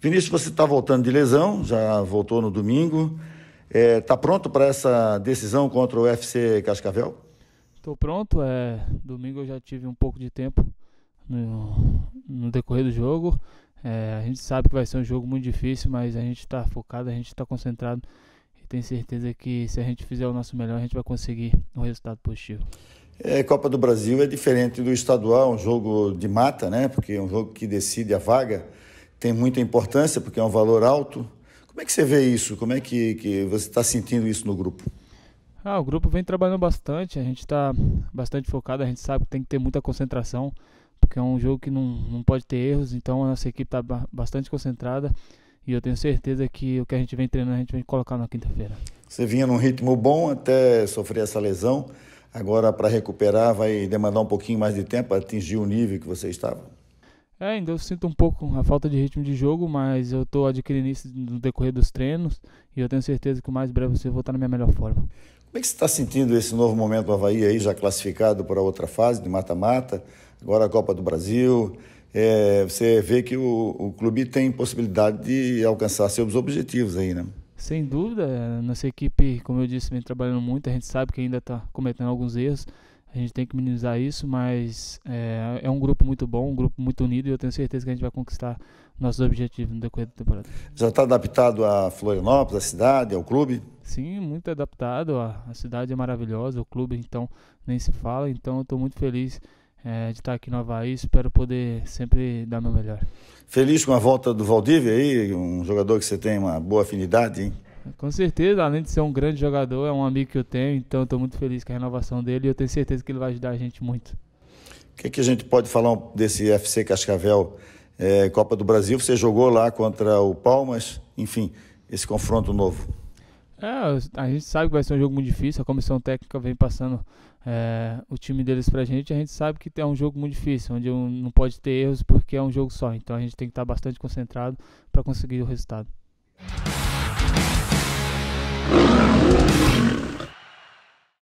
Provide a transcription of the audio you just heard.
Vinícius, você está voltando de lesão, já voltou no domingo. Está é, tá pronto para essa decisão contra o UFC Cascavel? Estou pronto. É, domingo eu já tive um pouco de tempo no, no decorrer do jogo. É, a gente sabe que vai ser um jogo muito difícil, mas a gente está focado, a gente está concentrado e tem certeza que se a gente fizer o nosso melhor, a gente vai conseguir um resultado positivo. É, Copa do Brasil é diferente do estadual, um jogo de mata, né? Porque é um jogo que decide a vaga, tem muita importância porque é um valor alto. Como é que você vê isso? Como é que, que você está sentindo isso no grupo? Ah, o grupo vem trabalhando bastante, a gente está bastante focado, a gente sabe que tem que ter muita concentração, porque é um jogo que não, não pode ter erros, então a nossa equipe está bastante concentrada e eu tenho certeza que o que a gente vem treinando a gente vem colocar na quinta-feira. Você vinha num ritmo bom até sofrer essa lesão. Agora, para recuperar, vai demandar um pouquinho mais de tempo para atingir o nível que você estava? É, ainda eu sinto um pouco a falta de ritmo de jogo, mas eu estou adquirindo isso no decorrer dos treinos e eu tenho certeza que o mais breve você vou estar na minha melhor forma. Como é que você está sentindo esse novo momento do Havaí aí, já classificado para outra fase de mata-mata, agora a Copa do Brasil? É, você vê que o, o clube tem possibilidade de alcançar seus objetivos aí, né? Sem dúvida, nossa equipe, como eu disse, vem trabalhando muito. A gente sabe que ainda está cometendo alguns erros. A gente tem que minimizar isso, mas é, é, um grupo muito bom, um grupo muito unido e eu tenho certeza que a gente vai conquistar nossos objetivos no decorrer da temporada. Já está adaptado a Florianópolis, a cidade, ao clube? Sim, muito adaptado. A, a cidade é maravilhosa, o clube então nem se fala. Então eu estou muito feliz é, de estar aqui no Havaí. Espero poder sempre dar meu melhor. Feliz com a volta do Valdívia aí, um jogador que você tem uma boa afinidade, hein? Com certeza, além de ser um grande jogador, é um amigo que eu tenho, então estou muito feliz com a renovação dele e eu tenho certeza que ele vai ajudar a gente muito. O que, que a gente pode falar desse FC Cascavel é, Copa do Brasil? Você jogou lá contra o Palmas, enfim, esse confronto novo. É, a gente sabe que vai ser um jogo muito difícil, a comissão técnica vem passando é, o time deles pra gente, a gente sabe que é um jogo muito difícil, onde não pode ter erros porque é um jogo só, então a gente tem que estar bastante concentrado para conseguir o resultado.